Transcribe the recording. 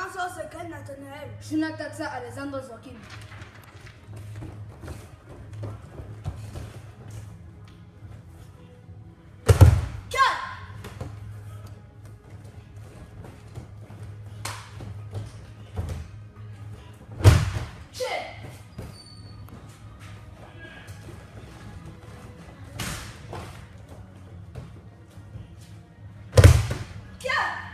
alcanzó a sacar Natanael. Una taza Alessandro Joaquín. Yeah!